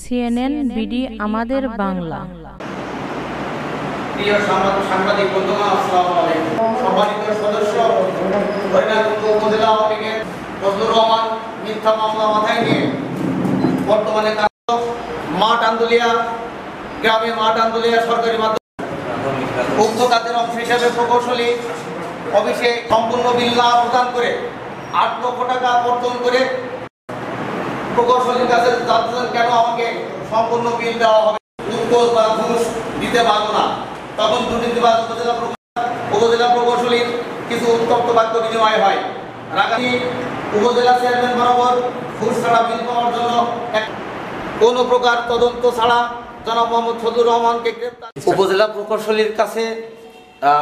CNN BD আমাদের বাংলা। প্রিয় সাংবাদিক সাংবাদিক আসসালামু আলাইকুম। সম্মানিত সদস্য হরিনাথ উপজেলা আওয়ামী লীগের ফজলুর রহমান মিথ্যা মামলা মাথায় নিয়ে বর্তমানে মাঠ আন্দোলিয়া গ্রামে মাঠ আন্দোলিয়া সরকারি মাধ্যম উক্ত কাজের অংশ হিসাবে প্রকৌশলী অফিসে সম্পূর্ণ বিল না প্রদান করে আট লক্ষ টাকা বর্তন করে প্রকৌশলীর কাছে জানতেছেন কেন আমাকে সম্পূর্ণ বিল দেওয়া হবে? উৎকোচ বা ঘুষ দিতে পারব না? তখন দুর্নীতিবাদ উপজেলা উপজেলা প্রকৌশলীর কিছু উত্তপ্ত বাক্য বিনিময় হয়। রাগানি উপজেলা চেয়ারম্যান বরাবর ঘুষ ছাড়া বিল পাওয়ার জন্য কোনো প্রকার তদন্ত ছাড়া জনাব মোহাম্মদ ফজলুর রহমানকে গ্রেপ্তার উপজেলা প্রকৌশলীর কাছে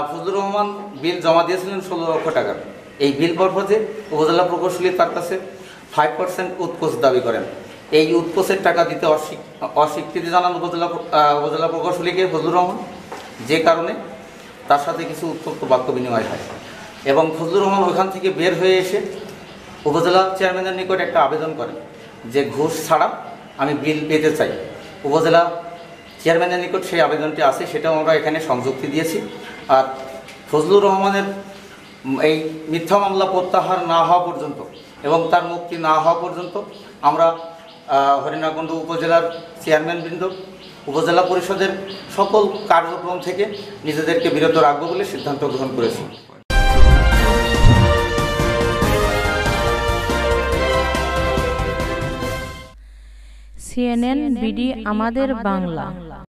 ফজলুর রহমান বিল জমা দিয়েছিলেন ষোলো লক্ষ টাকার এই বিল পর্বতে উপজেলা প্রকৌশলী তার কাছে ফাইভ পার্সেন্ট উৎকোষ দাবি করেন। এই উৎকোষের টাকা দিতে অস্বীক- অস্বীকৃতি জানান উপজেলা উপজেলা প্রকৌশলীকে ফজলুর রহমান। যে কারণে তার সাথে কিছু উত্তপ্ত বাক্য বিনিময় হয়। এবং ফজলুর রহমান ওখান থেকে বের হয়ে এসে উপজেলা চেয়ারম্যানের নিকট একটা আবেদন করেন যে ঘুষ ছাড়া আমি বিল পেতে চাই। উপজেলা চেয়ারম্যানের নিকট সেই আবেদনটি আছে, সেটাও আমরা এখানে সংযুক্তি দিয়েছি। আর ফজলুর রহমানের এই মিথ্যা মামলা প্রত্যাহার না হওয়া পর্যন্ত এবং তার মুক্তি না হওয়া পর্যন্ত আমরা হরিণাকুণ্ড উপজেলার চেয়ারম্যানবৃন্দ, উপজেলা পরিষদের সকল কার্যক্রম থেকে নিজেদেরকে বিরত রাখব বলে সিদ্ধান্ত গ্রহণ করেছি। সিএনএন বিডি আমাদের বাংলা।